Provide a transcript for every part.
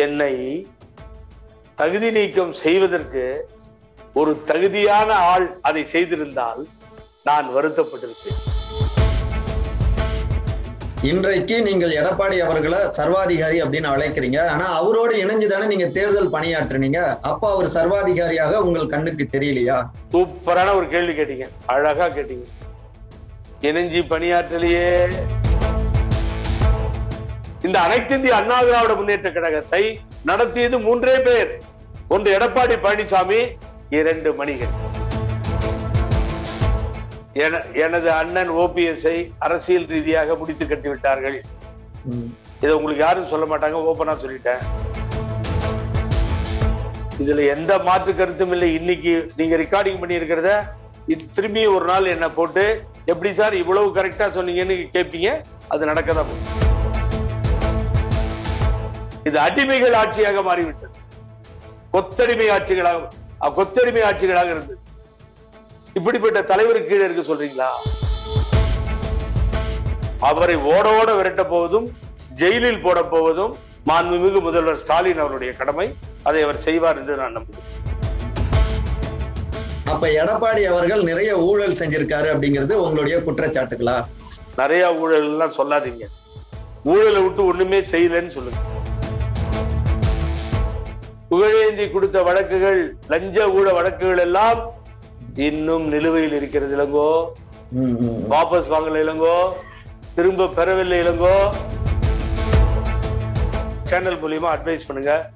என்னை தகுதி நீக்கம் செய்வதற்கு ஒரு தகுதியான ஆள் அதை செய்திருந்தால் நான் வருத்தப்பட்டிருப்பேன். இன்றைக்கு நீங்கள் எடப்பாடி அவர்களை சர்வாதிகாரி அப்படின்னு அழைக்கிறீங்க. ஆனா அவரோடு இணைஞ்சுதானே நீங்க தேர்தல் பணியாற்றுனீங்க. அப்ப அவர் சர்வாதிகாரியாக உங்கள் கண்ணுக்கு தெரியலையா? சூப்பரான ஒரு கேள்வி கேட்டீங்க. அழகா கேட்டீங்க. இணைஞ்சி பணியாற்றலையே. இந்த அனைத்து இந்திய அண்ணா திராவிட முன்னேற்ற கழகத்தை நடத்தியது மூன்றே பேர். ஒன்று எடப்பாடி பழனிசாமி இரண்டு மணிகள். என- எனது அண்ணன் ஓபிஎஸ்ஐ அரசியல் ரீதியாக முடித்து கட்டி விட்டார்கள் ம். இதை உங்களுக்கு யாரும் சொல்ல மாட்டாங்க ஓபனா சொல்லிட்டேன். இதுல எந்த மாற்று கருத்தும் இல்லை. இன்னைக்கு நீங்க ரெக்கார்டிங் பண்ணி இருக்கிறத திரும்பி ஒரு நாள் என்ன போட்டு எப்படி சார் இவ்வளவு கரெக்டா சொன்னீங்கன்னு கேட்பீங்க அது நடக்கதான் போகுது. இது அடிமைகள் ஆட்சியாக மாறிவிட்டது. கொத்தடிமை ஆட்சிகளாக கொத்தடிமை ஆட்சிகளாக இருந்தது. இப்படிப்பட்ட தலைவருக்கு கீழே இருக்க சொல்றீங்களா? அவரை ஓட ஓட விரட்ட போவதும் ஜெயிலில் போட போவதும் மாண்புமிகு முதல்வர் ஸ்டாலின் அவருடைய கடமை. அதை அவர் செய்வார் என்று நான் நம்புகிறேன். அப்ப எடப்பாடி அவர்கள் நிறைய ஊழல் செஞ்சிருக்காரு அப்படிங்கிறது உங்களுடைய குற்றச்சாட்டுகளா? நிறைய ஊழல் எல்லாம் சொல்லாதீங்க. ஊழலை விட்டு ஒண்ணுமே செய்யலன்னு சொல்லுங்க. புகழேந்தி கொடுத்த வழக்குகள் லஞ்ச ஊழ வழக்குகள் எல்லாம் இன்னும் நிலுவையில் இருக்கிறது இளங்கோ. வாபஸ் வாங்கல இளங்கோ. திரும்ப பெறவில்லை இளங்கோ. சேனல் மூலியமா அட்வைஸ் பண்ணுங்க.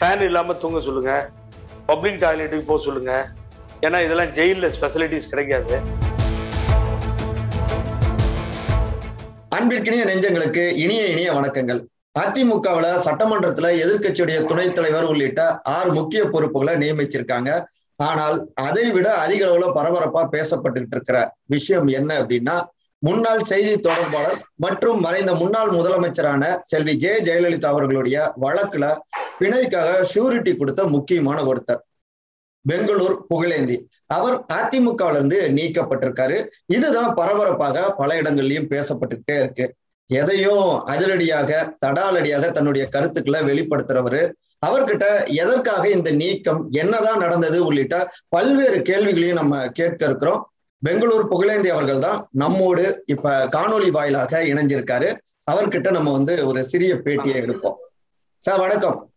ஃபேன் இல்லாம தூங்க சொல்லுங்க. பப்ளிக் டாய்லெட்டுக்கு போக சொல்லுங்க. ஏன்னா இதெல்லாம் ஜெயில்ல ஸ்பெசிலிட்டிஸ் கிடைக்காது. அன்பிற்கினிய நெஞ்சங்களுக்கு இனிய இனிய வணக்கங்கள். அதிமுகவுல சட்டமன்றத்துல எதிர்க்கட்சியுடைய துணைத் தலைவர் உள்ளிட்ட ஆறு முக்கிய பொறுப்புகளை நியமிச்சிருக்காங்க. ஆனால் அதை விட அதிக அளவுல பரபரப்பா பேசப்பட்டுக்கிட்டு இருக்கிற விஷயம் என்ன அப்படின்னா முன்னாள் செய்தி தொடர்பாளர் மற்றும் மறைந்த முன்னாள் முதலமைச்சரான செல்வி ஜெ ஜெயலலிதா அவர்களுடைய வழக்குல பிணைக்காக ஷூரிட்டி கொடுத்த முக்கியமான ஒருத்தர் பெங்களூர் புகழேந்தி. அவர் அதிமுகவிலிருந்து நீக்கப்பட்டிருக்காரு. இதுதான் பரபரப்பாக பல இடங்கள்லயும் பேசப்பட்டுக்கிட்டே இருக்கு. எதையும் அதிரடியாக தடாலடியாக தன்னுடைய கருத்துக்களை வெளிப்படுத்துறவரு. அவர்கிட்ட எதற்காக இந்த நீக்கம் என்னதான் நடந்தது உள்ளிட்ட பல்வேறு கேள்விகளையும் நம்ம கேட்க இருக்கிறோம். பெங்களூர் புகழேந்தி அவர்கள் தான் நம்மோடு இப்ப காணொளி வாயிலாக இணைஞ்சிருக்காரு. அவர்கிட்ட நம்ம வந்து ஒரு சிறிய பேட்டியை எடுப்போம். சார் வணக்கம்.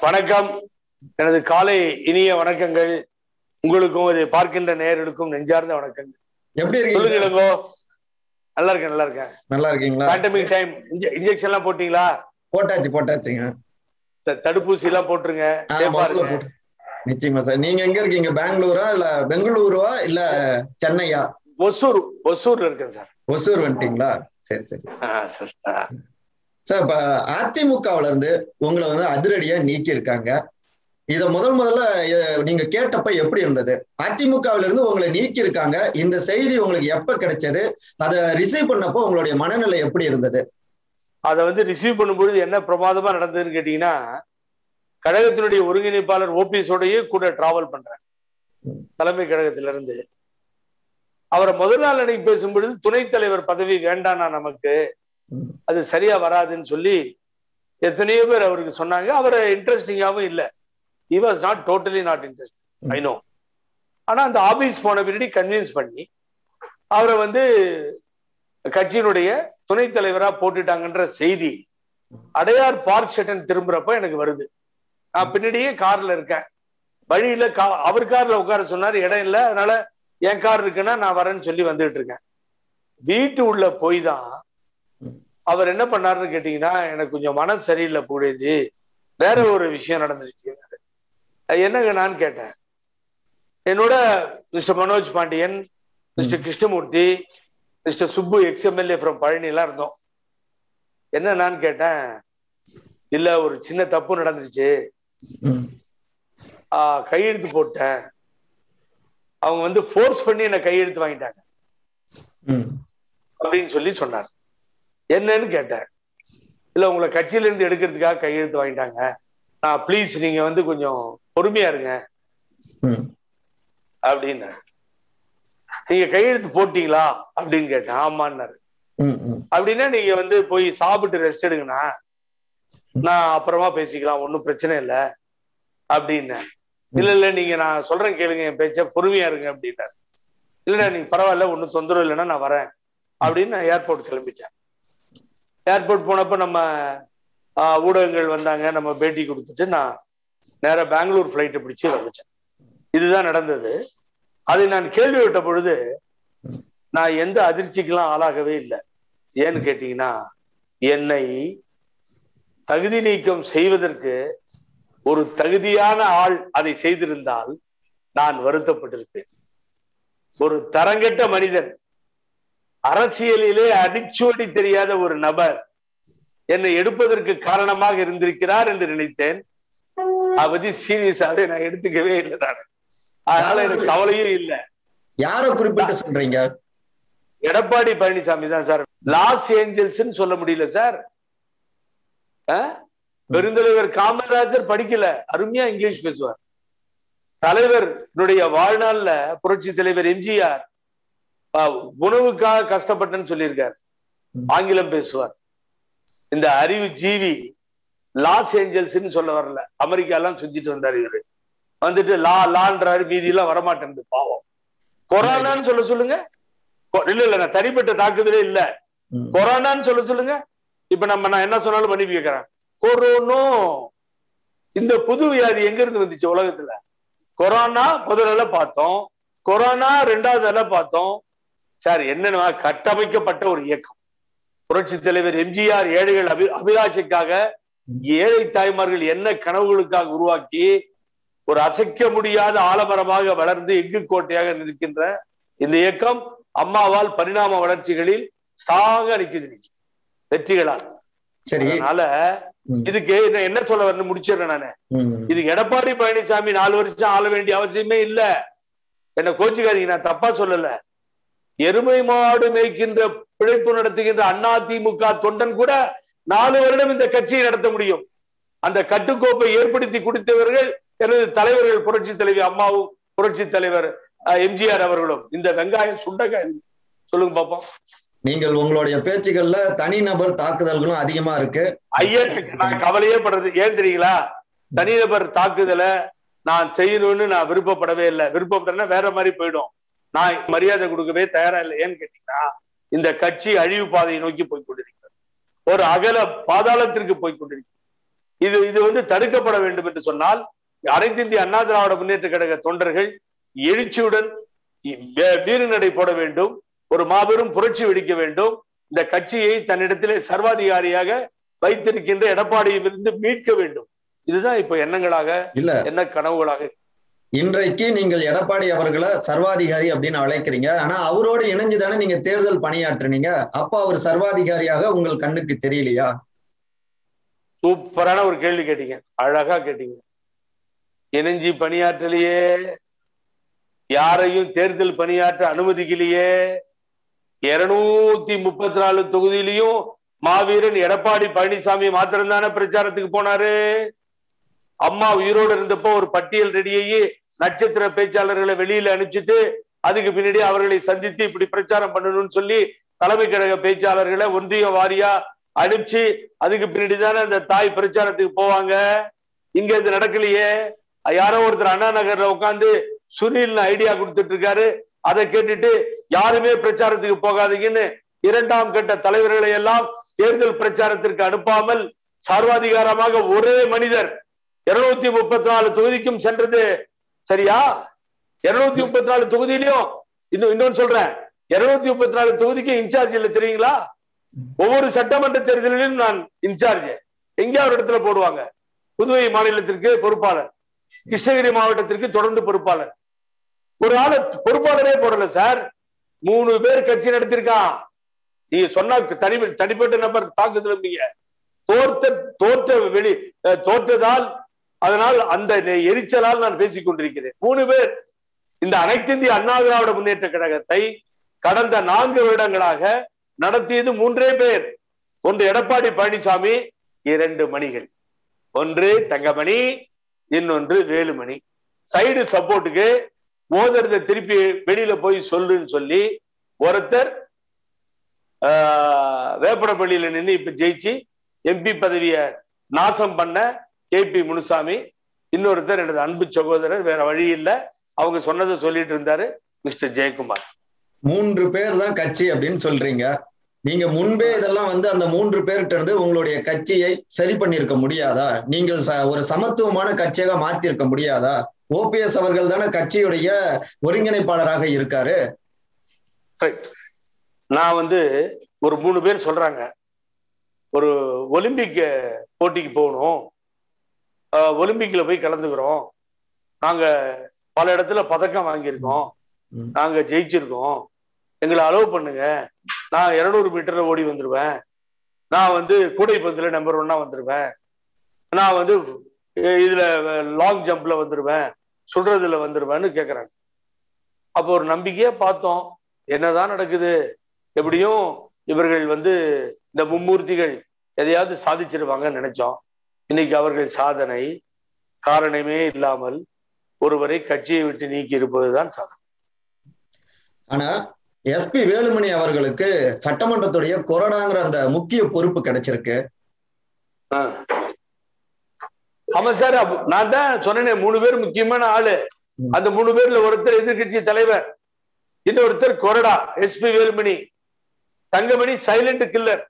வணக்கம். எனது காலை இனிய வணக்கங்கள். உங்களுக்கும் இதை பார்க்கின்ற நேயர்களுக்கும் நெஞ்சார்ந்த வணக்கங்கள். எப்படி இளங்கோ. நல்லா இருக்கேன் நல்லா இருக்கேன் நல்லா இருக்கீங்களா பேண்டமிக் டைம் இன்ஜெக்ஷன் எல்லாம் போட்டீங்களா? போட்டாச்சு போட்டாச்சுங்க. தடுப்பூசி எல்லாம் போட்டுருங்க. நிச்சயமா சார். நீங்க எங்க இருக்கீங்க? பெங்களூரா இல்ல பெங்களூருவா இல்ல சென்னையா? ஒசூர் ஒசூர்ல இருக்கேன் சார். ஒசூர் வந்துட்டீங்களா? சரி சரி. சார். இப்ப அதிமுகவுல இருந்து உங்களை வந்து அதிரடியா நீக்கி இருக்காங்க இத முதல் முதல்ல நீங்க கேட்டப்ப எப்படி இருந்தது? அதிமுகவில இருந்து உங்களை நீக்கி இருக்காங்க இந்த செய்தி உங்களுக்கு எப்ப கிடைச்சது? அதை ரிசீவ் பண்ணப்போ உங்களுடைய மனநிலை எப்படி இருந்தது? அதை வந்து ரிசீவ் பண்ணும்பொழுது என்ன பிரமாதமா நடந்ததுன்னு கேட்டீங்கன்னா கழகத்தினுடைய ஒருங்கிணைப்பாளர் ஓபிஎஸோடயே கூட டிராவல் பண்றேன். தலைமை கழகத்தில இருந்து அவரை முதல் நாள் அன்னைக்கு பேசும்பொழுது துணைத் தலைவர் பதவி வேண்டானா நமக்கு. அது சரியா வராதுன்னு சொல்லி எத்தனையோ பேர் அவருக்கு சொன்னாங்க. அவரை இன்ட்ரெஸ்டிங்காவும் இல்ல. He was not totally not interest I know ஆனா அந்த ஆபீஸ் போன பின்னாடி கன்வின்ஸ் பண்ணி அவரை வந்து கட்சியினுடைய துணைத் தலைவரா போட்டுட்டாங்கன்ற செய்தி அடையார் பார்க் ஷெட்டன் திரும்புறப்ப எனக்கு வருது. நான் பின்னாடியே கார்ல இருக்கேன். வழியில கா அவர் கார்ல உட்கார சொன்னாரு இடம் இல்ல அதனால என் கார் இருக்குன்னா நான் வரேன்னு சொல்லி வந்துட்டு இருக்கேன். வீட்டு உள்ள போய் தான் அவர் என்ன பண்ணாருன்னு கேட்டீங்கன்னா எனக்கு கொஞ்சம் மனம் சரியில்லை பூடேஜி வேற ஒரு விஷயம் நடந்துருச்சு என்னங்க நான் கேட்டேன்? என்னோட mister Manoj Pandian mister Krishnamurthy mister Subbu ex MLA from Palani எல்லாம் இருந்தோம். என்ன நான் கேட்டேன்? இல்ல ஒரு சின்ன தப்பு நடந்துருச்சு. கையெழுத்து போட்டேன். அவங்க வந்து ஃபோர்ஸ் பண்ணி என்ன கையெழுத்து வாங்கிட்டாங்க. அப்படின்னு சொல்லி சொன்னார். என்னன்னு கேட்டேன். இல்ல உங்களை கட்சியில இருந்து எடுக்கிறதுக்காக கையெழுத்து வாங்கிட்டாங்க. ப்ளீஸ் நீங்க வந்து கொஞ்சம் பொறுமையா இருங்க. அப்படின்னு. நீங்க கையெழுத்து போட்டீங்களா? அப்படின்னு கேட்டேன். ஆமான்னாரு. அப்படின்னா நீங்க வந்து போய் சாப்பிட்டு ரெஸ்ட் எடுங்கண்ணா. நான் அப்புறமா பேசிக்கலாம். ஒன்றும் பிரச்சனை இல்லை. அப்படின்னு. இல்ல இல்ல நீங்க நான் சொல்றேன் கேளுங்க. என் பேச்ச பொறுமையா இருங்க அப்படின்னாரு. இல்லடா நீங்க பரவாயில்ல. ஒன்றும் தொந்தரவு இல்லைன்னா நான் வரேன். அப்படின்னு நான் ஏர்போர்ட் கிளம்பிட்டேன். ஏர்போர்ட் போனப்ப நம்ம ஊடகங்கள் வந்தாங்க நம்ம பேட்டி கொடுத்துட்டு நான் நேராக பெங்களூர் ஃப்ளைட்டை பிடிச்சி வந்துச்சேன் இதுதான் நடந்தது. அதை நான் கேள்வி விட்ட பொழுது நான் எந்த அதிர்ச்சிக்கெல்லாம் ஆளாகவே இல்லை. ஏன்னு கேட்டீங்கன்னா என்னை தகுதி நீக்கம் செய்வதற்கு ஒரு தகுதியான ஆள் அதை செய்திருந்தால் நான் வருத்தப்பட்டிருப்பேன். ஒரு தரங்கெட்ட மனிதன் அரசியலிலே அடிச்சுவடி தெரியாத ஒரு நபர் என்னை எடுப்பதற்கு காரணமாக இருந்திருக்கிறார் என்று நினைத்தேன். அதை பத்தி சீரியஸாவே நான் எடுத்துக்கவே இல்லை நான் அதனால எனக்கு கவலையும் இல்லை. யாரை குறிப்பிட்டு சொல்றீங்க? எடப்பாடி பழனிசாமி தான் சார். லாஸ் ஏஞ்சல்ஸ் சொல்ல முடியல சார்? பெருந்தலைவர் காமராஜர் படிக்கல. அருமையா இங்கிலீஷ் பேசுவார். தலைவருடைய வாழ்நாள்ல புரட்சி தலைவர் எம்ஜிஆர் உணவுக்காக கஷ்டப்பட்டேன்னு சொல்லியிருக்கார். ஆங்கிலம் பேசுவார். இந்த அறிவு ஜீவி லாஸ் ஏஞ்சல்ஸ்ன்னு சொல்ல வரல. அமெரிக்கா எல்லாம் சுத்திட்டு வந்தார் இவரு. வந்துட்டு லா லான்றாரு மீதி எல்லாம் வரமாட்டேன் பாவம். கொரோனான்னு சொல்ல சொல்லுங்க. இல்ல இல்ல நான் தனிப்பட்ட தாக்குதலே இல்ல. கொரோனான்னு சொல்ல சொல்லுங்க. இப்ப நம்ம நான் என்ன சொன்னாலும் மன்னிப்பு கேட்கிறேன் கொரோனோ இந்த புது வியாதி எங்க இருந்து வந்துச்சு உலகத்துல? கொரோனா முதல்ல பார்த்தோம். கொரோனா ரெண்டாவது பார்த்தோம். சார் என்னன்னா கட்டமைக்கப்பட்ட ஒரு இயக்கம். புரட்சி தலைவர் எம்ஜிஆர் ஏழைகள் அபி அபிலாஷைக்காக ஏழை தாய்மார்கள் என்ன கனவுகளுக்காக உருவாக்கி ஒரு அசைக்க முடியாத ஆலமரமாக வளர்ந்து எஃகு கோட்டையாக நிற்கின்ற இந்த இயக்கம் அம்மாவால் பரிணாம வளர்ச்சிகளில் நிக்குது இன்னைக்கு. வெற்றிகளால் சரி அதனால. இதுக்கு என்ன சொல்ல வரணும் முடிச்சிடுறேன் நானு. இது எடப்பாடி பழனிசாமி நாலு வருஷம் ஆள வேண்டிய அவசியமே இல்ல என்ன கோச்சுக்காரீங்க நான் தப்பா சொல்லல எருமை மாடு மேய்க்கின்ற பிழைப்பு நடத்துகின்ற அண்ணா திமுக தொண்டன் கூட நாலு வருடம் இந்த கட்சியை நடத்த முடியும். அந்த கட்டுக்கோப்பை ஏற்படுத்தி கொடுத்தவர்கள் எனது தலைவர்கள் புரட்சி தலைவி அம்மாவும் புரட்சி தலைவர் எம்ஜிஆர் அவர்களும். இந்த வெங்காயம் சுண்டக்காய் சொல்லுங்க பாப்போம். நீங்கள் உங்களுடைய பேச்சுகள்ல தனிநபர் தாக்குதல்களும் அதிகமா இருக்கு. ஐயா நான் கவலையே படுறது ஏன் தெரியுங்களா? தனிநபர் தாக்குதலை நான் செய்யணும்னு நான் விருப்பப்படவே இல்லை. விருப்பப்பட்டேன்னா வேற மாதிரி போயிடும். நான் மரியாதை கொடுக்கவே தயாரா இல்லை. ஏன்னு கேட்டீங்கன்னா இந்த கட்சி அழிவு பாதையை நோக்கி போய் கொண்டிருக்கிறது. ஒரு அகல பாதாளத்திற்கு போய் கொண்டிருக்கிறது. இது இது வந்து தடுக்கப்பட வேண்டும் என்று சொன்னால் அனைத்து இந்திய அண்ணா திராவிட முன்னேற்ற கழக தொண்டர்கள் எழுச்சியுடன் வே- வீறுநடை போட வேண்டும் ஒரு மாபெரும் புரட்சி வெடிக்க வேண்டும் இந்த கட்சியை தன்னிடத்திலே சர்வாதிகாரியாக வைத்திருக்கின்ற எடப்பாடியிலிருந்து மீட்க வேண்டும். இதுதான் இப்ப எண்ணங்களாக இல்ல. என்ன கனவுகளாக. இன்றைக்கு நீங்கள் எடப்பாடி அவர்களை சர்வாதிகாரி அப்படின்னு அழைக்கிறீங்க. ஆனா அவரோடு இணைஞ்சு தானே நீங்க தேர்தல் பணியாற்றுனீங்க. அப்ப அவர் சர்வாதிகாரியாக உங்கள் கண்ணுக்கு தெரியலையா? சூப்பரான ஒரு கேள்வி கேட்டீங்க. அழகா கேட்டீங்க. இணைஞ்சி பணியாற்றலையே யாரையும் தேர்தல் பணியாற்ற அனுமதிக்கலையே. இருநூத்தி முப்பத்தி நாலு தொகுதியிலையும் மாவீரன் எடப்பாடி பழனிசாமி மாத்திரம் தானே பிரச்சாரத்துக்கு போனாரு? அம்மா உயிரோடு இருந்தப்போ ஒரு பட்டியல் ரெடியாகி நட்சத்திர பேச்சாளர்களை வெளியில அனுப்பிச்சிட்டு அதுக்கு பின்னாடி அவர்களை சந்தித்து இப்படி பிரச்சாரம் பண்ணணும்னு சொல்லி தலைமை கழக பேச்சாளர்களை ஒன்றிய வாரியா அனுப்பிச்சு அதுக்கு பின்னாடி தானே அந்த தாய் பிரச்சாரத்துக்கு போவாங்க. இங்க இது நடக்கலையே. யாரோ ஒருத்தர் அண்ணா நகர்ல உட்காந்து சுனில் ஐடியா கொடுத்துட்டு இருக்காரு அதை கேட்டுட்டு யாருமே பிரச்சாரத்துக்கு போகாதீங்கன்னு இரண்டாம் கட்ட தலைவர்களை எல்லாம் தேர்தல் பிரச்சாரத்திற்கு அனுப்பாமல் சர்வாதிகாரமாக ஒரே மனிதர். இருநூத்தி முப்பத்தி நாலு தொகுதிக்கும் சென்றது சரியா? இருநூத்தி முப்பத்தி நாலு தொகுதியிலையும் இன்னும் இன்னொன்னு சொல்றேன். இருநூத்தி முப்பத்தி நாலு தொகுதிக்கு இன்சார்ஜ் இல்ல தெரியுங்களா? ஒவ்வொரு சட்டமன்ற தேர்தலிலும் நான் இன்சார்ஜ். எங்கேயா ஒரு இடத்துல போடுவாங்க. புதுவை மாநிலத்திற்கு பொறுப்பாளர். கிருஷ்ணகிரி மாவட்டத்திற்கு தொடர்ந்து பொறுப்பாளர். ஒரு ஆளு பொறுப்பாளரே போடல சார். மூணு பேர் கட்சி நடத்திருக்கான் நீங்க சொன்னா தனி தனிப்பட்ட நபர் தாக்குதல் தோற்ற தோர்த்த தோற்ற வெளி தோற்றதால் அதனால் அந்த எரிச்சலால் நான் பேசிக் கொண்டிருக்கிறேன். மூணு பேர் இந்த அனைத்திந்திய அண்ணா திராவிட முன்னேற்ற கழகத்தை கடந்த நான்கு வருடங்களாக நடத்தியது மூன்றே பேர். ஒன்று எடப்பாடி பழனிசாமி இரண்டு மணிகள். ஒன்று தங்கமணி இன்னொன்று வேலுமணி. சைடு சப்போர்ட்டுக்கு மோதிரத்தை திருப்பி வெளியில போய் சொல்லுன்னு சொல்லி ஒருத்தர் ஆஹ், வேப்பனப்பள்ளியில நின்று இப்ப ஜெயிச்சு எம்பி பதவியை நாசம் பண்ண கே பி முனுசாமி இன்னொருத்தர் எனது அன்பு சகோதரர் வேற வழி இல்ல. அவங்க சொன்னதை சொல்லிட்டு இருந்தாரு மிஸ்டர் ஜெயக்குமார். மூன்று பேர் தான் கட்சி அப்படின்னு சொல்றீங்க. நீங்க முன்பே இதெல்லாம் வந்து அந்த மூன்று பேர்கிட்ட இருந்து உங்களுடைய கட்சியை சரி பண்ணியிருக்க முடியாதா? நீங்கள் ஒரு சமத்துவமான கட்சியாக மாத்திருக்க முடியாதா? ஓபிஎஸ் அவர்கள் தானே கட்சியுடைய ஒருங்கிணைப்பாளராக இருக்காரு. நான் வந்து ஒரு மூணு பேர் சொல்றாங்க. ஒரு ஒலிம்பிக் போட்டிக்கு போகணும். ஒலிம்பிக்ல போய் கலந்துக்கிறோம். நாங்க பல இடத்துல பதக்கம் வாங்கியிருக்கோம். நாங்க ஜெயிச்சிருக்கோம். எங்களை அலோவ் பண்ணுங்க. நான் இருநூறு மீட்டர்ல ஓடி வந்துருவேன். நான் வந்து கூடைப்பந்துல நம்பர் ஒன்னா வந்துருவேன். நான் வந்து இதுல லாங் ஜம்ப்ல வந்துருவேன். சுடுறதுல வந்துருவேன்னு கேக்குறாங்க. அப்போ ஒரு நம்பிக்கையா பார்த்தோம். என்னதான் நடக்குது? எப்படியும் இவர்கள் வந்து இந்த மும்மூர்த்திகள் எதையாவது சாதிச்சிருவாங்கன்னு நினைச்சோம். இன்னைக்கு அவர்கள் சாதனை காரணமே இல்லாமல் ஒருவரை கட்சியை விட்டு நீக்கி இருப்பதுதான் சாதனை. ஆனா எஸ்பி வேலுமணி அவர்களுக்கு சட்டமன்றத்துடைய கொறடாங்கிற அந்த முக்கிய பொறுப்பு கிடைச்சிருக்கு. ஆமா சார் நான் தான் சொன்னேனே மூணு பேர் முக்கியமான ஆளு. அந்த மூணு பேர்ல ஒருத்தர் எதிர்க்கட்சி தலைவர் இன்னொருத்தர் கொரடா S P Velumani. Thangamani silent killer.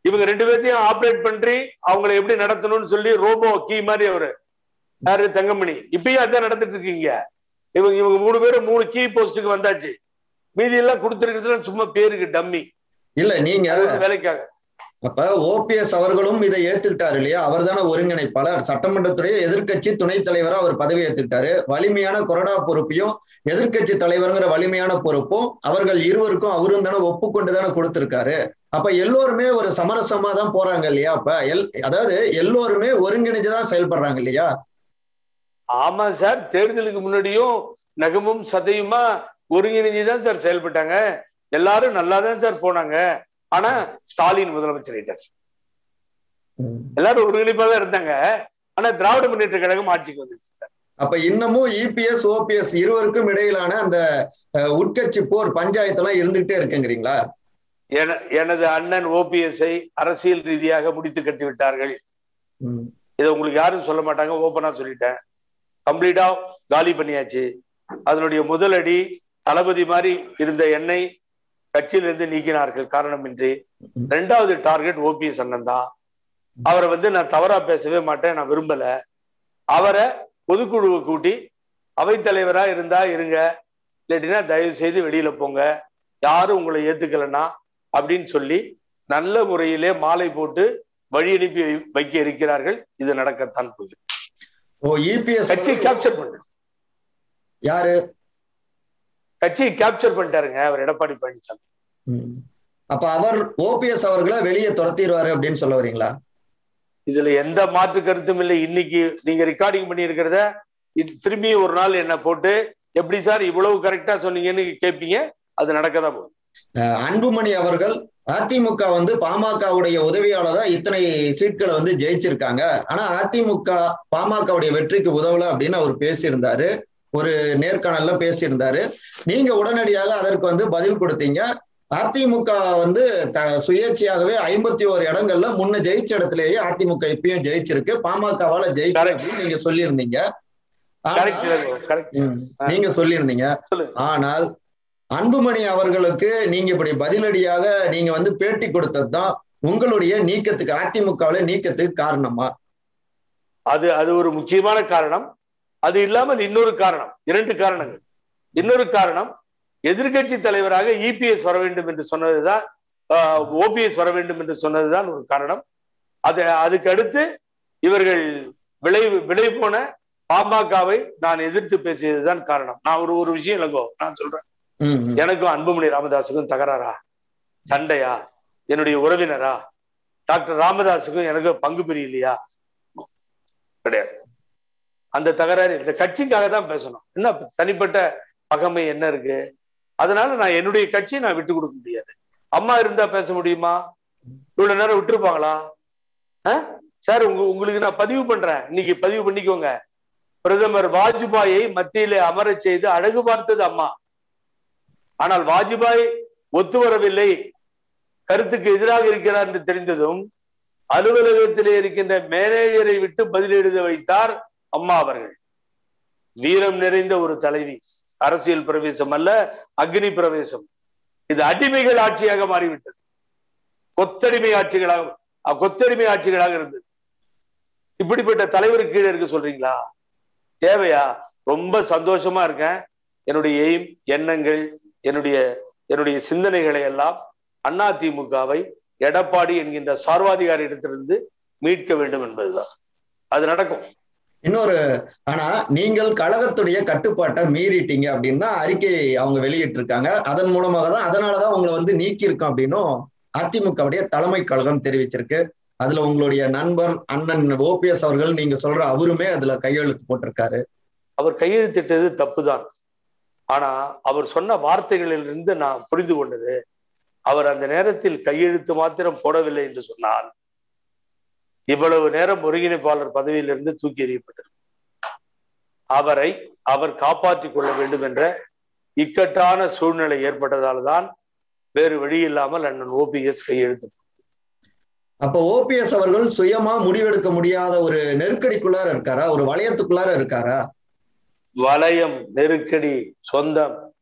இவங்க ரெண்டு பேர்த்தையும் ஆபரேட் பண்ணி அவங்களை எப்படி நடத்தணும்னு சொல்லி ரோபோ கீ மாதிரி அவரு. யாரு? தங்கமணி. இப்பயும் அதான் நடந்துட்டு இருக்கீங்க. இவங்க இவங்க மூணு பேரும் மூணு கீ போஸ்டுக்கு வந்தாச்சு. மீதி எல்லாம் கொடுத்துருக்கிறதுலாம் சும்மா பேருக்கு டம்மி. இல்ல நீங்க வேலைக்காக. அப்ப ஓபிஎஸ் அவர்களும் இதை ஏத்துக்கிட்டாரு இல்லையா? அவர் தானே ஒருங்கிணைப்பாளர். சட்டமன்றத்துடைய எதிர்க்கட்சி துணைத் தலைவரா அவர் பதவி ஏத்துக்கிட்டாரு. வலிமையான கொறடா பொறுப்பையும் எதிர்க்கட்சி தலைவருங்கிற வலிமையான பொறுப்பும் அவர்கள் இருவருக்கும் அவரும் தானே ஒப்புக்கொண்டு தானே கொடுத்திருக்காரு. அப்ப எல்லோருமே ஒரு சமரசமா தான் போறாங்க இல்லையா? அப்ப எல் அதாவது எல்லோருமே ஒருங்கிணைஞ்சுதான் செயல்படுறாங்க இல்லையா? ஆமா சார். தேர்தலுக்கு முன்னாடியும் நகமும் சதையுமா ஒருங்கிணைஞ்சுதான் சார் செயல்பட்டாங்க. எல்லாரும் நல்லா தான் சார் போனாங்க. ஆனா ஸ்டாலின் முதலமைச்சர் ஆயிட்டார். எல்லாரும் ஒருங்கிணைப்பா தான் இருந்தாங்க. ஆனா திராவிட முன்னேற்ற கழகம் ஆட்சிக்கு வந்துச்சு சார். அப்ப இன்னமும் இபிஎஸ் ஓபிஎஸ் இருவருக்கும் இடையிலான அந்த உட்கட்சி போர் பஞ்சாயத்து எல்லாம் இருந்துகிட்டே இருக்குங்கிறீங்களா? என- எனது அண்ணன் ஓபிஎஸ்ஐ அரசியல் ரீதியாக முடித்து கட்டி விட்டார்கள் இதை உங்களுக்கு யாரும் சொல்ல மாட்டாங்க ஓப்பனா சொல்லிட்டேன். கம்ப்ளீட்டா காலி பண்ணியாச்சு. அதனுடைய முதலடி தளபதி மாதிரி இருந்த என்னை கட்சியிலிருந்து நீக்கினார்கள் காரணமின்றி. ரெண்டாவது டார்கெட் ஓபிஎஸ் அண்ணன் தான். அவரை வந்து நான் தவறா பேசவே மாட்டேன் நான் விரும்பல. அவரை பொதுக்குழுவை கூட்டி அவைத்தலைவரா இருந்தா இருங்க. இல்லாட்டினா தயவு செய்து வெளியில போங்க. யாரும் உங்களை ஏத்துக்கலன்னா அப்படின்னு சொல்லி நல்ல முறையிலே மாலை போட்டு வழி அனுப்பி வைக்க இருக்கிறார்கள். இது நடக்கத்தான் போகுது. ஓ இபிஎஸ் கட்சி கேப்சர் பண்ணு. யாரு? கட்சியை கேப்சர் பண்ணிட்டாருங்க அவர் எடப்பாடி பழனிசாமி. அப்ப அவர் ஓபிஎஸ் அவர்களை வெளியே துரத்திடுவாரு அப்படின்னு சொல்ல வரீங்களா? இதுல எந்த மாற்று கருத்தும் இல்லை. இன்னைக்கு நீங்க ரெக்கார்டிங் பண்ணி இருக்கிறத திரும்பி ஒரு நாள் என்ன போட்டு எப்படி சார் இவ்வளவு கரெக்டா சொன்னீங்கன்னு கேட்பீங்க அது நடக்கதான் போகுது. அன்புமணி அவர்கள் அதிமுக வந்து பாமகவுடைய உதவியால தான் இத்தனை சீட்களை வந்து ஜெயிச்சிருக்காங்க. ஆனா அதிமுக பாமகவுடைய வெற்றிக்கு உதவல அப்படின்னு அவர் பேசியிருந்தாரு. ஒரு நேர்காணல்ல பேசியிருந்தாரு. நீங்க உடனடியாக அதற்கு வந்து பதில் கொடுத்தீங்க. அதிமுக வந்து த சுயேட்சையாகவே ஐம்பத்தி ஓரு இடங்கள்ல முன்ன ஜெயிச்ச இடத்துலயே அதிமுக இப்பயும் ஜெயிச்சிருக்கு. பாமகவால ஜெயிச்சு Correct. அப்படின்னு நீங்க சொல்லியிருந்தீங்க. நீங்க சொல்லியிருந்தீங்க. ஆனால் அன்புமணி அவர்களுக்கு நீங்க இப்படி பதிலடியாக நீங்க வந்து பேட்டி கொடுத்தது தான் உங்களுடைய நீக்கத்துக்கு அதிமுகவுல நீக்கத்துக்கு காரணமா? அது அது ஒரு முக்கியமான காரணம். அது இல்லாமல் இன்னொரு காரணம். இரண்டு காரணங்கள். இன்னொரு காரணம் எதிர்க்கட்சி தலைவராக இபிஎஸ் வர வேண்டும் என்று சொன்னதுதான் ஓபிஎஸ் வர வேண்டும் என்று சொன்னதுதான் ஒரு காரணம். அது அதுக்கு அடுத்து இவர்கள் விளை விளை போன பாமகவை நான் எதிர்த்து பேசியதுதான் காரணம். நான் ஒரு ஒரு விஷயம் இல்லைங்கோ நான் சொல்றேன். எனக்கும் அன்புமணி ராமதாஸுக்கும் தகராறா? சண்டையா? என்னுடைய உறவினரா? டாக்டர் ராமதாஸுக்கும் எனக்கும் பங்கு பிரியலையா? கிடையாது. அந்த தகராறு இந்த கட்சிக்காக தான் பேசணும். என்ன தனிப்பட்ட பகமை என்ன இருக்கு? அதனால நான் என்னுடைய கட்சியை நான் விட்டு கொடுக்க முடியாது. அம்மா இருந்தா பேச முடியுமா? இவ்வளவு நேரம் விட்டுருப்பாங்களா? சார் உங்க உங்களுக்கு நான் பதிவு பண்றேன். இன்னைக்கு பதிவு பண்ணிக்கோங்க. பிரதமர் வாஜ்பாயை மத்தியிலே அமர செய்து அழகு பார்த்தது அம்மா. ஆனால் வாஜ்பாய் ஒத்து வரவில்லை. கருத்துக்கு எதிராக இருக்கிறார் என்று தெரிந்ததும் அலுவலகத்திலே இருக்கின்ற மேனேஜரை விட்டு பதிலெழுத வைத்தார் அம்மா அவர்கள். வீரம் நிறைந்த ஒரு தலைவி. அரசியல் பிரவேசம் அல்ல அக்னி பிரவேசம். இது அடிமைகள் ஆட்சியாக மாறிவிட்டது. கொத்தடிமை ஆட்சிகளாக கொத்தடிமை ஆட்சிகளாக இருந்தது. இப்படிப்பட்ட தலைவர் கீழே இருக்க சொல்றீங்களா? தேவையா? ரொம்ப சந்தோஷமா இருக்கேன். என்னுடைய எய்ம் எண்ணங்கள் என்னுடைய என்னுடைய சிந்தனைகளை எல்லாம் அண்ணா திமுகவை எடப்பாடி என்கின்ற சார்வாதிகாரி இடத்திலிருந்து மீட்க வேண்டும் என்பதுதான். அது நடக்கும். இன்னொரு ஆனா நீங்கள் கழகத்துடைய கட்டுப்பாட்டை மீறிட்டீங்க அப்படின்னு தான் அறிக்கை அவங்க வெளியிட்டு இருக்காங்க அதன் மூலமாக தான் அதனாலதான் உங்களை வந்து நீக்கி இருக்கோம் அப்படின்னும் அதிமுகவுடைய தலைமை கழகம் தெரிவிச்சிருக்கு. அதுல உங்களுடைய நண்பர் அண்ணன் ஓபிஎஸ் அவர்கள் நீங்க சொல்ற அவருமே அதுல கையெழுத்து போட்டிருக்காரு. அவர் கையெழுத்திட்டது தப்புதான். ஆனா அவர் சொன்ன வார்த்தைகளிலிருந்து நான் புரிந்து கொண்டது அவர் அந்த நேரத்தில் கையெழுத்து மாத்திரம் போடவில்லை என்று சொன்னால் இவ்வளவு நேரம் ஒருங்கிணைப்பாளர் பதவியிலிருந்து தூக்கி எறியப்பட்டது அவரை அவர் காப்பாற்றிக் கொள்ள வேண்டும் என்ற இக்கட்டான சூழ்நிலை ஏற்பட்டதால் தான் வேறு வழி இல்லாமல் அண்ணன் ஓபிஎஸ் கையெழுத்து. அப்ப ஓபிஎஸ் அவர்கள் சுயமா முடிவெடுக்க முடியாத ஒரு நெருக்கடிக்குள்ளார இருக்காரா? ஒரு வளையத்துக்குள்ளார இருக்காரா? வலயம் நெருக்கடி சொந்தம்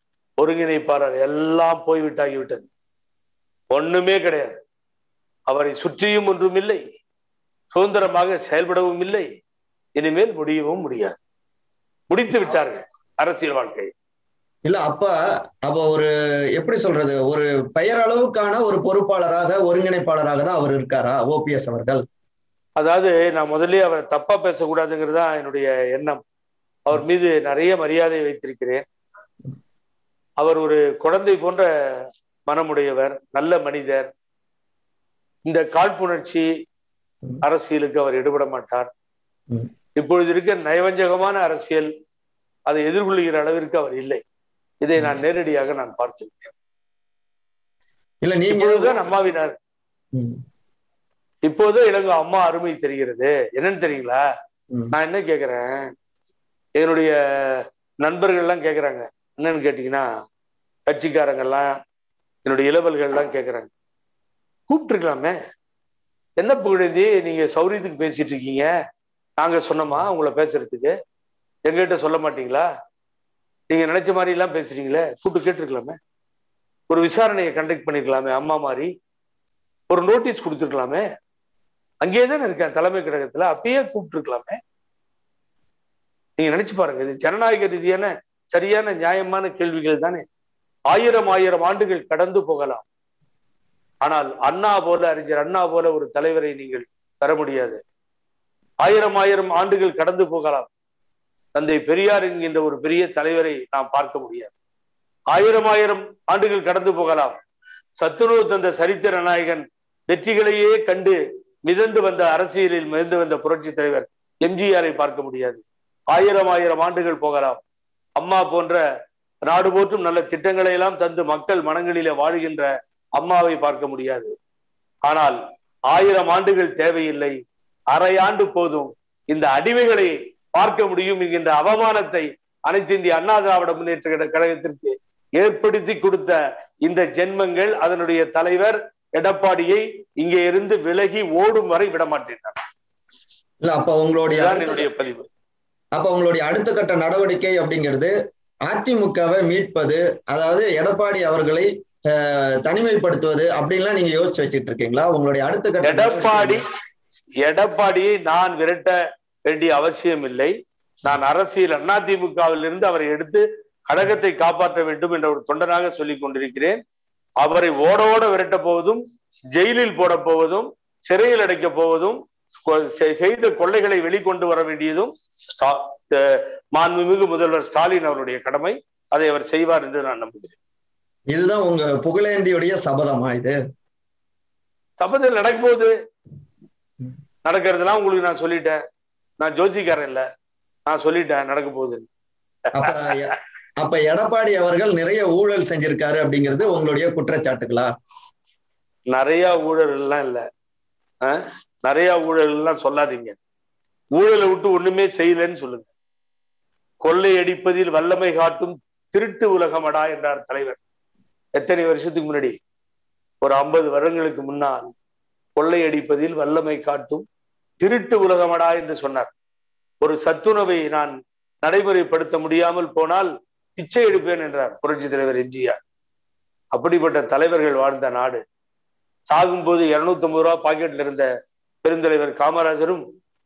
ஒருங்கிணைப்பாளர் எல்லாம் போய்விட்டாகிவிட்டது. ஒண்ணுமே கிடையாது. அவரை சுற்றியும் ஒன்றும் இல்லை. சுதந்திரமாக செயல்படவும் இல்லை. இனிமேல் முடியவும் முடியாது. முடித்து விட்டார்கள் அரசியல் வாழ்க்கை. இல்ல அப்ப அப்ப ஒரு எப்படி சொல்றது? ஒரு பெயரளவுக்கான ஒரு பொறுப்பாளராக ஒருங்கிணைப்பாளராக தான் அவர் இருக்காரா ஓபிஎஸ் அவர்கள்? அதாவது நான் முதல்ல அவரை தப்பா பேசக்கூடாதுங்கிறது தான் என்னுடைய எண்ணம். அவர் மீது நிறைய மரியாதை வைத்திருக்கிறேன். அவர் ஒரு குழந்தை போன்ற மனமுடையவர் நல்ல மனிதர். இந்த காழ்ப்புணர்ச்சி அரசியலுக்கு அவர் ஈடுபட மாட்டார். இப்பொழுது இருக்க நயவஞ்சகமான அரசியல் அதை எதிர்கொள்கிற அளவிற்கு அவர் இல்லை. இதை நான் நேரடியாக நான் பார்த்திருக்கேன் இல்ல நீங்க இப்பொழுதுதான் அம்மாவினார். இப்போது இளங்கோ அம்மா அருமை தெரிகிறது. என்னன்னு தெரியுங்களா? நான் என்ன கேக்குறேன்? என்னுடைய நண்பர்கள் எல்லாம் கேக்குறாங்க. என்னன்னு கேட்டீங்கன்னா கட்சிக்காரங்க எல்லாம் என்னுடைய இளவல்கள் எல்லாம் கேக்குறாங்க. கூப்பிட்டுருக்கலாமே? என்ன புகழேந்தி நீங்க சௌரியத்துக்கு பேசிட்டு இருக்கீங்க? நாங்க சொன்னோமா உங்களை பேசுறதுக்கு? எங்ககிட்ட சொல்ல மாட்டீங்களா? நீங்க நினைச்ச மாதிரி எல்லாம் பேசுறீங்களே? கூப்பிட்டு கேட்டிருக்கலாமே. ஒரு விசாரணையை கண்டக்ட் பண்ணிருக்கலாமே அம்மா மாதிரி. ஒரு நோட்டீஸ் கொடுத்துருக்கலாமே. அங்கேயே தானே இருக்கேன் தலைமை கழகத்துல. அப்பயே கூப்பிட்டு இருக்கலாமே நீங்க நினைச்சு பாருங்க இது ஜனநாயக ரீதியான சரியான நியாயமான கேள்விகள் தானே. ஆயிரம் ஆயிரம் ஆண்டுகள் கடந்து போகலாம். ஆனால் அண்ணா போல அறிஞர் அண்ணா போல ஒரு தலைவரை நீங்கள் பெற முடியாது. ஆயிரம் ஆயிரம் ஆண்டுகள் கடந்து போகலாம். தந்தை பெரியார் என்கின்ற ஒரு பெரிய தலைவரை நாம் பார்க்க முடியாது. ஆயிரம் ஆயிரம் ஆண்டுகள் கடந்து போகலாம். சத்துணவு தந்த சரித்திர நாயகன் வெற்றிகளையே கண்டு மிதந்து வந்த அரசியலில் மிதந்து வந்த புரட்சி தலைவர் எம்ஜிஆரை பார்க்க முடியாது. ஆயிரம் ஆயிரம் ஆண்டுகள் போகலாம். அம்மா போன்ற நாடு போற்றும் நல்ல திட்டங்களை எல்லாம் தந்து மக்கள் மனங்களிலே வாழுகின்ற அம்மாவை பார்க்க முடியாது. ஆனால் ஆயிரம் ஆண்டுகள் தேவையில்லை. அரை ஆண்டு போதும் இந்த அடிமைகளை பார்க்க முடியும் என்கின்ற அவமானத்தை அனைத்து இந்திய அண்ணா திராவிட முன்னேற்ற கழகத்திற்கு ஏற்படுத்தி கொடுத்த இந்த ஜென்மங்கள் அதனுடைய தலைவர் எடப்பாடியை இங்கே இருந்து விலகி ஓடும் வரை விடமாட்டேன் இல்ல அப்ப உங்களுடைய என்னுடைய பதிவு. அப்ப உங்களுடைய அடுத்த கட்ட நடவடிக்கை அப்படிங்கிறது அதிமுகவை மீட்பது அதாவது எடப்பாடி அவர்களை தனிமைப்படுத்துவது அப்படின்லாம் நீங்க யோசிச்சு வச்சிட்டு இருக்கீங்களா உங்களுடைய அடுத்த கட்ட எடப்பாடி எடப்பாடியை நான் விரட்ட வேண்டிய அவசியம் இல்லை. நான் அரசியல் அதிமுகவில் இருந்து அவரை எடுத்து கழகத்தை காப்பாற்ற வேண்டும் என்ற ஒரு தொண்டனாக சொல்லிக் கொண்டிருக்கிறேன். அவரை ஓட ஓட விரட்ட போவதும் ஜெயிலில் போட போவதும் சிறையில் அடைக்க போவதும் செய்த கொள்ளைகளை வெளிக்கொண்டு வர வேண்டியதும் மாண்புமிகு முதல்வர் ஸ்டாலின் அவருடைய கடமை. அதை அவர் செய்வார் என்று நான் நம்புகிறேன். இதுதான் உங்க புகழேந்தியுடைய சபதமா இது? சபதம் நடக்கும்போது நடக்கிறதுலாம் உங்களுக்கு நான் சொல்லிட்டேன். நான் ஜோசிக்காரன் இல்ல. நான் சொல்லிட்டேன் நடக்க போகுது. அப்ப எடப்பாடி அவர்கள் நிறைய ஊழல் செஞ்சிருக்காரு அப்படிங்கிறது உங்களுடைய குற்றச்சாட்டுகளா? நிறைய ஊழல் எல்லாம் இல்ல? நிறைய ஊழல் எல்லாம் சொல்லாதீங்க. ஊழலை விட்டு ஒண்ணுமே செய்யலன்னு சொல்லுங்க. கொள்ளை அடிப்பதில் வல்லமை காட்டும் திருட்டு உலகமடா என்றார் தலைவர். எத்தனை வருஷத்துக்கு முன்னாடி? ஒரு ஐம்பது வருடங்களுக்கு முன்னால் கொள்ளையடிப்பதில் வல்லமை காட்டும் திருட்டு உலகமடா என்று சொன்னார். ஒரு சத்துணவை நான் நடைமுறைப்படுத்த முடியாமல் போனால் பிச்சை எடுப்பேன் என்றார் புரட்சி தலைவர் எம்ஜிஆர். அப்படிப்பட்ட தலைவர்கள் வாழ்ந்த நாடு. சாகும்போது இருநூத்தி ஐம்பது ரூபா பாக்கெட்ல இருந்த பெருந்தலைவர் காமராஜரும்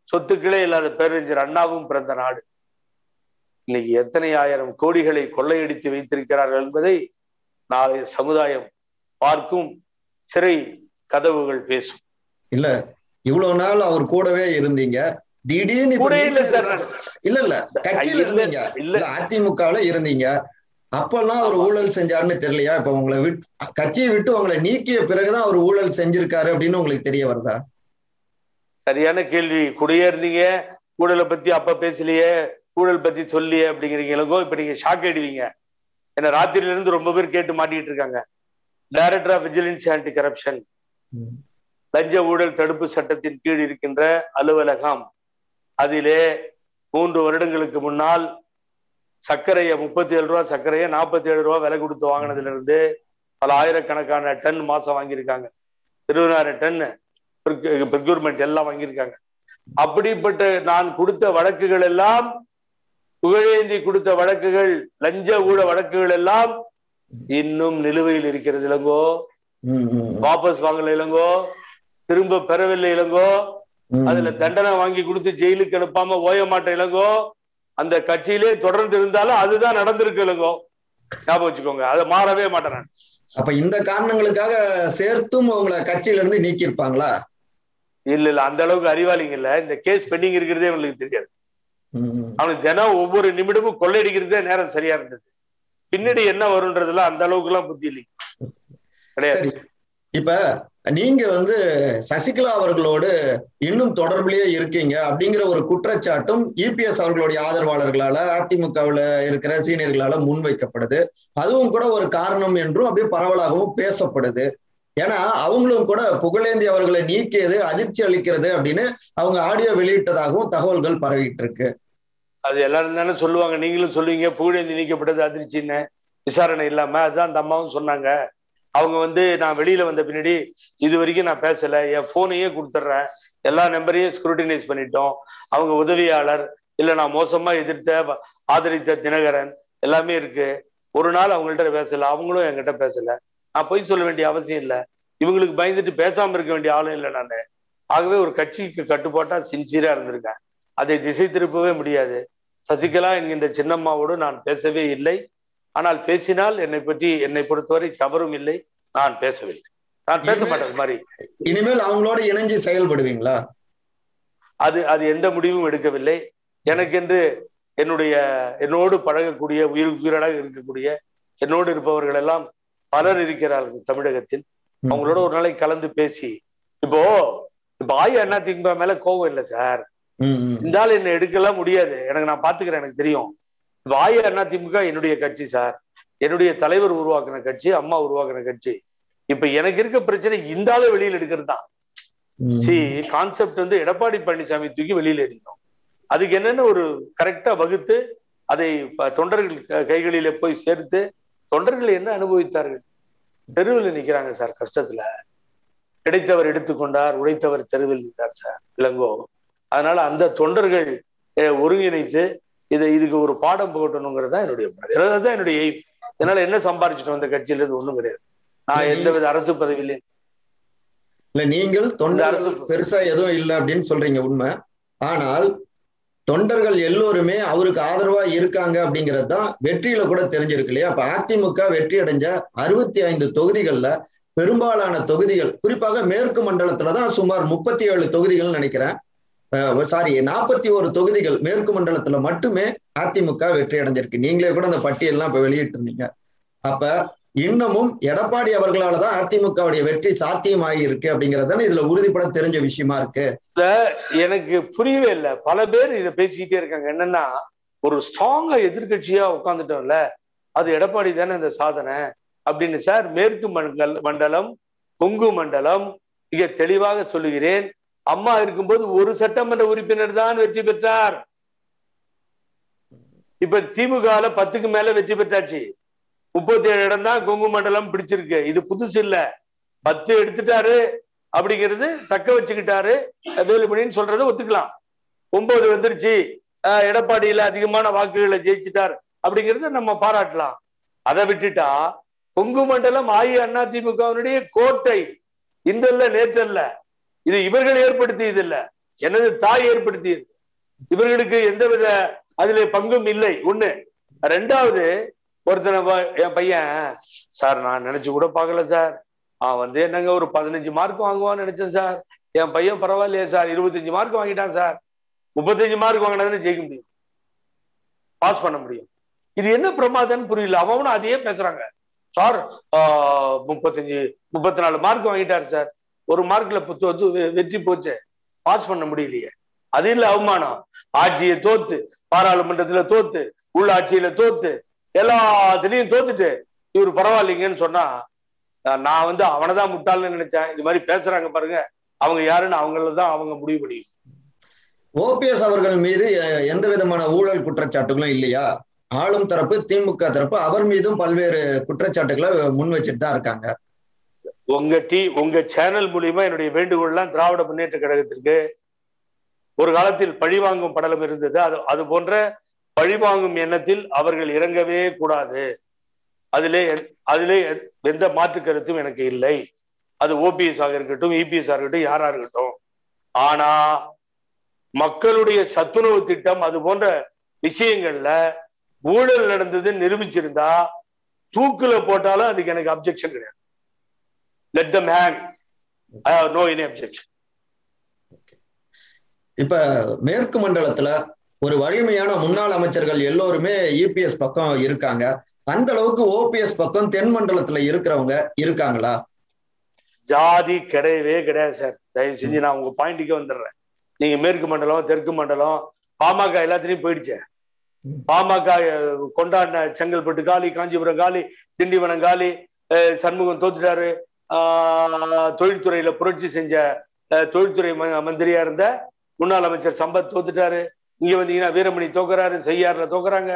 சொத்துக்களே இல்லாத பேரறிஞர் அண்ணாவும் பிறந்த நாடு. இன்னைக்கு எத்தனை ஆயிரம் கோடிகளை கொள்ளையடித்து வைத்திருக்கிறார்கள் என்பதை நாளை சமுதாயம் பார்க்கும் சிறை கதவுகள் பேசும். இல்ல இவ்வளவு நாள் அவர் கூடவே இருந்தீங்க. திடீர்னு கூட இல்ல சார். இல்ல இல்ல கட்சியில இருந்தீங்க. இல்ல. அதிமுகவுல இருந்தீங்க. அப்பெல்லாம் அவர். ஊழல் செஞ்சாருன்னு தெரியலையா? இப்ப உங்களை விட்டு கட்சியை விட்டு உங்களை நீக்கிய பிறகுதான் அவர் ஊழல் செஞ்சிருக்காரு அப்படின்னு உங்களுக்கு தெரிய வருதா? சரியான கேள்வி. கூடயே இருந்தீங்க. ஊழலை பத்தி அப்ப பேசலையே. ஊழல் பத்தி சொல்லியே அப்படிங்கிறீங்களோ இப்ப நீங்க ஷாக் ஆயிடுவீங்க. ஏன்னா ராத்திரில இருந்து ரொம்ப பேர் கேட்டு மாட்டிட்டு இருக்காங்க. Director of vigilance anti corruption லஞ்ச ஊழல் தடுப்பு சட்டத்தின் கீழ் இருக்கின்ற அலுவலகம். அதிலே மூன்று வருடங்களுக்கு முன்னால் சர்க்கரையை முப்பத்தி ஏழு ரூபா சர்க்கரையை நாற்பத்தி ஏழு ரூபா விலை கொடுத்து வாங்கினதுல இருந்து பல ஆயிரக்கணக்கான டன் மாசம் வாங்கியிருக்காங்க. இருபதாயிரம் டன் ப்ரிக்யூர்மெண்ட் எல்லாம் வாங்கியிருக்காங்க. அப்படிப்பட்ட நான் கொடுத்த வழக்குகள் எல்லாம் புகழேந்தி கொடுத்த வழக்குகள் லஞ்ச ஊழ வழக்குகள் எல்லாம் இன்னும் நிலுவையில் இருக்கிறது இளங்கோ. வாபஸ் வாங்கல இளங்கோ. திரும்ப பெறவில்லை இளங்கோ. அதுல தண்டனை வாங்கி கொடுத்து ஜெயிலுக்கு அனுப்பாம ஓய மாட்ட இளங்கோ. அந்த கட்சியிலே தொடர்ந்து இருந்தாலும் அதுதான் நடந்திருக்கு இளங்கோ. ஞாபகம் வச்சுக்கோங்க. அதை மாறவே மாட்டேன் நான். அப்ப இந்த காரணங்களுக்காக சேர்த்தும் உங்களை கட்சியில இருந்து நீக்கி இருப்பாங்களா இல்ல இல்ல. அந்த அளவுக்கு அறிவாளிங்க இல்ல. இந்த கேஸ் பெண்டிங் இருக்கிறதே அவங்களுக்கு தெரியாது. அவனுக்கு தினம் ஒவ்வொரு நிமிடமும் கொள்ளையடிக்கிறதே நேரம் சரியா இருந்தது. பின்னாடி என்ன வரும்ன்றதுல அந்த அளவுக்கு எல்லாம் புத்தி இல்லை கிடையாது. இப்ப நீங்க வந்து சசிகலா அவர்களோடு இன்னும் தொடர்பிலேயே இருக்கீங்க அப்படிங்கிற ஒரு குற்றச்சாட்டும் இபிஎஸ் அவர்களுடைய ஆதரவாளர்களால அதிமுகவுல இருக்கிற சீனியர்களால முன்வைக்கப்படுது. அதுவும் கூட ஒரு காரணம் என்றும் அப்படியே பரவலாகவும் பேசப்படுது. ஏன்னா அவங்களும் கூட புகழேந்தி அவர்களை நீக்கியது அதிர்ச்சி அளிக்கிறது அப்படின்னு அவங்க ஆடியோ வெளியிட்டதாகவும் தகவல்கள் பரவிட்டு இருக்கு. அது எல்லாரும் தானே சொல்லுவாங்க. நீங்களும் சொல்லுவீங்க புகழேந்தி நீக்கப்பட்டது அதிர்ச்சின்னு. விசாரணை இல்லாம அதுதான் அந்த அம்மாவும் சொன்னாங்க. அவங்க வந்து நான் வெளியில வந்த பின்னாடி இது வரைக்கும் நான் பேசல. என் போனையே கொடுத்துட்றேன். எல்லா நம்பரையும் ஸ்க்ரூட்டினைஸ் பண்ணிட்டோம். அவங்க உதவியாளர் இல்ல நான் மோசமா எதிர்த்த ஆதரித்த தினகரன் எல்லாமே இருக்கு. ஒரு நாள் அவங்கள்ட்ட பேசல. அவங்களும் என்கிட்ட பேசல. நான் பொய் சொல்ல வேண்டிய அவசியம் இல்லை. இவங்களுக்கு பயந்துட்டு பேசாம இருக்க வேண்டிய ஆளும் இல்லை நான். ஆகவே ஒரு கட்சிக்கு கட்டுப்பாட்டா சின்சியரா இருந்திருக்கேன். அதை திசை திருப்பவே முடியாது. சசிகலா என்கின்ற சின்னம்மாவோடு நான் பேசவே இல்லை. ஆனால் பேசினால் என்னை பற்றி என்னை பொறுத்தவரை தவறும் இல்லை. நான் பேசவில்லை. நான் பேச மாட்டேன் மாதிரி. இனிமேல் அவங்களோட இணைஞ்சு செயல்படுவீங்களா? அது அது எந்த முடிவும் எடுக்கவில்லை. எனக்கென்று என்னுடைய என்னோடு பழகக்கூடிய உயிர் உயிராக இருக்கக்கூடிய என்னோடு இருப்பவர்கள் எல்லாம் பலர் இருக்கிறார்கள் தமிழகத்தில். அவங்களோட ஒரு நாளைக்கு கலந்து பேசி இப்போ இப்போ ஆய் அண்ணா திமுக மேல கோவம் இல்லை சார். இந்த ஆள் என்ன எடுக்கலாம் முடியாது. எனக்கு நான் பாத்துக்கிறேன் எனக்கு தெரியும். வாய அண்ணா திமுக என்னுடைய கட்சி சார். என்னுடைய தலைவர் உருவாக்குன கட்சி அம்மா உருவாக்குன கட்சி. இப்ப எனக்கு இருக்க பிரச்சனை இந்த ஆளு வெளியில எடுக்கிறது தான். சி கான்செப்ட் வந்து எடப்பாடி பழனிசாமி தூக்கி வெளியில எறியணும் அதுக்கு என்னன்னு ஒரு கரெக்டா வகுத்து அதை தொண்டர்கள் கைகளிலே போய் சேர்த்து தொண்டர்கள் என்ன அனுபவித்தார்கள்? தெருவில் நிக்கிறாங்க சார் கஷ்டத்துல. கிடைத்தவர் எடுத்துக்கொண்டார் உழைத்தவர் தெருவில் நின்றார் சார் இளங்கோ அதனால அந்த தொண்டர்கள் ஒருங்கிணைத்து இதை இதுக்கு ஒரு பாடம் புகட்டணுங்கிறது தான் என்னுடைய அதுதான் என்னுடைய எய்ம் இதனால என்ன சம்பாரிச்சிட்டு வந்த கட்சியில இருந்து ஒண்ணும் கிடையாது. நான் எந்தவித அரசு பதவியிலையும் இல்ல. நீங்கள் தொண்டர்கள் அரசு- பெருசா எதுவும் இல்லை அப்படின்னு சொல்றீங்க உண்மை. ஆனால் தொண்டர்கள் எல்லோருமே அவருக்கு ஆதரவா இருக்காங்க அப்படிங்கிறது தான் வெற்றியில கூட தெரிஞ்சிருக்கு இல்லையா? அப்ப அதிமுக வெற்றி அடைஞ்ச அறுபத்தி ஐந்து தொகுதிகள்ல பெரும்பாலான தொகுதிகள் குறிப்பாக மேற்கு மண்டலத்துலதான் சுமார் முப்பத்தி ஏழு தொகுதிகள் நினைக்கிறேன். சாரி நாற்பத்தி ஒரு தொகுதிகள் மேற்கு மண்டலத்துல மட்டுமே அதிமுக வெற்றி அடைஞ்சிருக்கு. நீங்களே கூட அந்த பட்டியல்லாம் இப்ப வெளியிட்டு இருந்தீங்க அப்ப இன்னமும் எடப்பாடி அவர்களால தான் அதிமுகவுடைய வெற்றி சாத்தியமாகி இருக்கு அப்படிங்கறத இதுல உறுதிப்பட தெரிஞ்ச விஷயமா இருக்கு. எனக்கு புரியவே இல்லை. பல பேர் இதை பேசிக்கிட்டே இருக்காங்க. என்னன்னா ஒரு ஸ்ட்ராங்கா எதிர்கட்சியா உட்காந்துட்டோம்ல அது எடப்பாடி தானே இந்த சாதனை அப்படின்னு சார் மேற்கு மண்டல் மண்டலம் கொங்கு மண்டலம் மிக தெளிவாக சொல்லுகிறேன். அம்மா இருக்கும்போது ஒரு சட்டமன்ற உறுப்பினர் தான் வெற்றி பெற்றார். இப்ப திமுக பத்துக்கு மேல வெற்றி பெற்றாச்சு. முப்பத்தி ஏழு இடம் தான் கொங்கு மண்டலம் பிடிச்சிருக்கு. இது புதுசு இல்ல. பத்து எடுத்துட்டாரு அப்படிங்கிறது தக்க வச்சுக்கிட்டாரு. வேலுமணின்னு சொல்றதை ஒத்துக்கலாம். ஒன்பது வந்துருச்சு. எடப்பாடியில அதிகமான வாக்குகளை ஜெயிச்சிட்டார் அப்படிங்கறத நம்ம பாராட்டலாம். அதை விட்டுட்டா கொங்கு மண்டலம் அஇஅதிமுகவினுடைய கோட்டை இந்த இல்ல நேற்று இல்ல இது இவர்கள் ஏற்படுத்தியது இல்ல எனது தாய் ஏற்படுத்தியது. இவர்களுக்கு எந்தவித அதிலே பங்கும் இல்லை. ஒண்ணு. ரெண்டாவது ஒருத்தனை ப- என் பையன் சார் நான் நினைச்சு கூட பார்க்கல சார். அவன் வந்து என்னங்க ஒரு பதினஞ்சு மார்க் வாங்குவான்னு நினைச்சேன் சார். என் பையன் பரவாயில்லையே சார். இருபத்தஞ்சு மார்க் வாங்கிட்டான் சார். முப்பத்தஞ்சு மார்க் வாங்கினதுன்னு ஜெயிக்க முடியும்? பாஸ் பண்ண முடியும். இது என்ன பிரமாதம்னு புரியல. அவனும் அதையே பேசுறாங்க. சார் முப்பத்தஞ்சு முப்பத்தி நாலு மார்க் வாங்கிட்டாரு சார். ஒரு மார்க்ல புத்து வந்து வெ- வெற்றி போச்சு. பாஸ் பண்ண முடியலையே. அது இல்ல அவமானம். ஆட்சியை தோத்து பாராளுமன்றத்துல தோத்து உள்ளாட்சியில தோத்து எல்லாத்துலயும் தோத்துட்டு இவர் பரவாயில்லைங்கன்னு சொன்னா நான் வந்து அவனைதான் முட்டாள்னு நினைச்சேன். இது மாதிரி பேசுறாங்க பாருங்க. அவங்க யாருன்னு அவங்கள தான் அவங்க முடிவு பண்ணி ஓபிஎஸ் அவர்கள் மீது எந்த விதமான ஊழல் குற்றச்சாட்டுகளும் இல்லையா? ஆளும் தரப்பு திமுக தரப்பு அவர் மீதும் பல்வேறு குற்றச்சாட்டுகளை முன் வச்சுட்டு தான் இருக்காங்க. உங்க டி உங்க சேனல் மூலியமா என்னுடைய வேண்டுகோள்லாம் திராவிட முன்னேற்ற கழகத்திற்கு ஒரு காலத்தில் பழிவாங்கும் படலம் இருந்தது. அது அது போன்ற பழிவாங்கும் எண்ணத்தில் அவர்கள் இறங்கவே கூடாது. அதிலே அதிலே எந்த மாற்று கருத்தும் எனக்கு இல்லை. அது ஓபிஎஸ் ஆக இருக்கட்டும் இபிஎஸ் ஆக இருக்கட்டும் யாரா இருக்கட்டும். ஆனா மக்களுடைய சத்துணவு திட்டம் அது போன்ற விஷயங்கள்ல ஊழல் நடந்தது நிரூபிச்சிருந்தா தூக்குல போட்டாலும் அதுக்கு எனக்கு அப்செக்ஷன் கிடையாது. Let them hang I have no any objection இப்ப மேற்கு மண்டலத்துல ஒரு வலிமையான முன்னாள் அமைச்சர்கள் எல்லோருமே யூபிஎஸ் பக்கம் இருக்காங்க. அந்த அளவுக்கு ஓபிஎஸ் பக்கம் தென் மண்டலத்துல இருக்கிறவங்க இருக்காங்களா? ஜாதி கிடையவே கிடையாது சார். தயவு செஞ்சு நான் உங்க பாயிண்ட்டுக்கே வந்துடுறேன். நீங்க மேற்கு மண்டலம் தெற்கு மண்டலம் பாமக எல்லாத்துலயும் போயிடுச்சு. பாமக கொண்டாடின செங்கல்பட்டு காலி காஞ்சிபுரம் காலி திண்டிவனம் காலி அஹ், சண்முகம் தோத்துட்டாரு. தொழில்துறையில புரட்சி செஞ்ச தொழில்துறை ம- மந்திரியா இருந்த முன்னாள் அமைச்சர் சம்பத் தோத்துட்டாரு. இங்க வந்தீங்கன்னா வீரமணி தோக்குறாரு செய்யாறுல தோக்குறாங்க.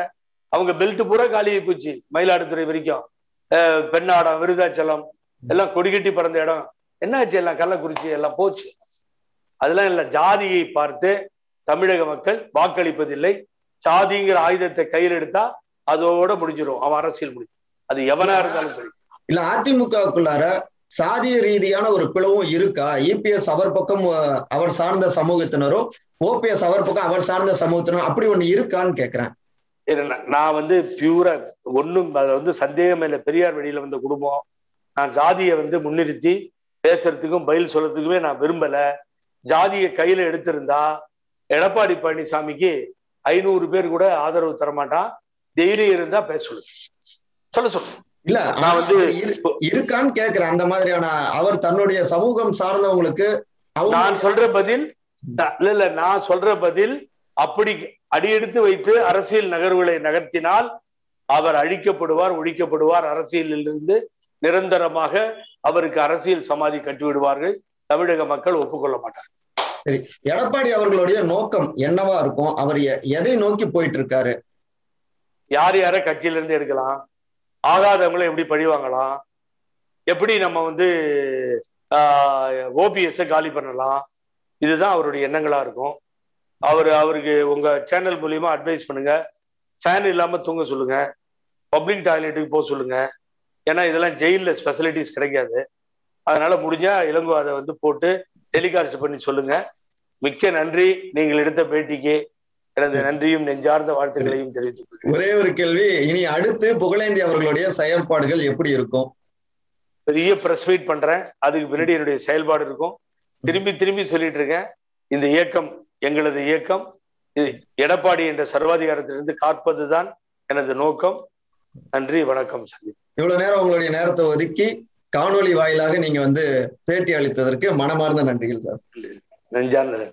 அவங்க பெல்ட் பூரா காலியாகி போச்சு மயிலாடுதுறை வரைக்கும். பெண்ணாடம் விருதாச்சலம் எல்லாம் கொடிகட்டி பறந்த இடம். என்னாச்சு எல்லாம் கள்ளக்குறிச்சி எல்லாம் போச்சு. அதெல்லாம் இல்ல ஜாதியை பார்த்து தமிழக மக்கள் வாக்களிப்பதில்லை. சாதிங்கிற ஆயுதத்தை கையில் எடுத்தா அதோட முடிஞ்சிடும் அவன் அரசியல் முடியும். அது எவனா இருந்தாலும் சரி. இல்ல அதிமுகவுக்குள்ளார சாதிய ரீதியான ஒரு பிளவும் இருக்கா? இபிஎஸ் அவர் பக்கம் அவர் சார்ந்த சமூகத்தினரும் ஓபிஎஸ் அவர் பக்கம் அவர் சார்ந்த சமூகத்தினரும் அப்படி ஒண்ணு இருக்கான்னு கேக்குறேன். நான் வந்து பியூரா ஒண்ணும் அதுல வந்து சந்தேகம் இல்லை. பெரியார் வெளியில வந்த குடும்பம். நான் ஜாதியை வந்து முன்னிறுத்தி பேசுறதுக்கும் பதில் சொல்றதுக்குமே நான் விரும்பல. ஜாதியை கையில எடுத்திருந்தா எடப்பாடி பழனிசாமிக்கு ஐநூறு பேர் கூட ஆதரவு தரமாட்டான். டெய்லி இருந்தா பேச. சொல்லு சொல்ல சொல்லு. இல்ல நான் வந்து இருக்கான்னு கேக்குறேன் அந்த மாதிரியான அவர் தன்னுடைய சமூகம் சார்ந்தவங்களுக்கு நான் சொல்ற பதில் இல்ல இல்ல நான் சொல்ற பதில் அப்படி அடியெடுத்து வைத்து அரசியல் நகர்வுகளை நகர்த்தினால் அவர் அழிக்கப்படுவார் ஒழிக்கப்படுவார் அரசியலில் இருந்து நிரந்தரமாக அவருக்கு அரசியல் சமாதி கட்டிவிடுவார்கள் தமிழக மக்கள் ஒப்புக்கொள்ள மாட்டார் சரி எடப்பாடி அவர்களுடைய நோக்கம் என்னவா இருக்கும்? அவர் எதை நோக்கி போயிட்டு இருக்காரு யார் யார கட்சியில இருந்து எடுக்கலாம்? ஆகாதவங்களை எப்படி பழி வாங்கலாம்? எப்படி நம்ம வந்து ஓபிஎஸ் காலி பண்ணலாம்? இதுதான் அவருடைய எண்ணங்களா இருக்கும். அவர் அவருக்கு உங்க சேனல் மூலியமா அட்வைஸ் பண்ணுங்க. ஃபேன் இல்லாம தூங்க சொல்லுங்க. பப்ளிக் டாய்லெட்டுக்கு போக சொல்லுங்க. ஏன்னா இதெல்லாம் ஜெயிலில் ஸ்பெசிலிட்டிஸ் கிடைக்காது. அதனால முடிஞ்சா இளங்கோ அதை வந்து போட்டு டெலிகாஸ்ட் பண்ணி சொல்லுங்க. மிக்க நன்றி. நீங்கள் எடுத்த பேட்டிக்கு எனது நன்றியும் நெஞ்சார்ந்த வாழ்த்துக்களையும் தெரிவித்துக் ஒரே ஒரு கேள்வி இனி அடுத்து புகழேந்தி அவர்களுடைய செயல்பாடுகள் எப்படி இருக்கும்? பெரிய பிரஸ் மீட் பண்றேன். அதுக்கு பின்னாடி என்னுடைய செயல்பாடு இருக்கும். திரும்பி திரும்பி சொல்லிட்டு இருக்கேன். இந்த இயக்கம் எங்களது இயக்கம். இது எடப்பாடி என்ற சர்வாதிகாரத்திலிருந்து காப்பதுதான் எனது நோக்கம். நன்றி வணக்கம் சந்தி இவ்வளவு நேரம் உங்களுடைய நேரத்தை ஒதுக்கி காணொளி வாயிலாக நீங்க வந்து பேட்டி அளித்ததற்கு மனமார்ந்த நன்றிகள் சார். நெஞ்சார்ந்த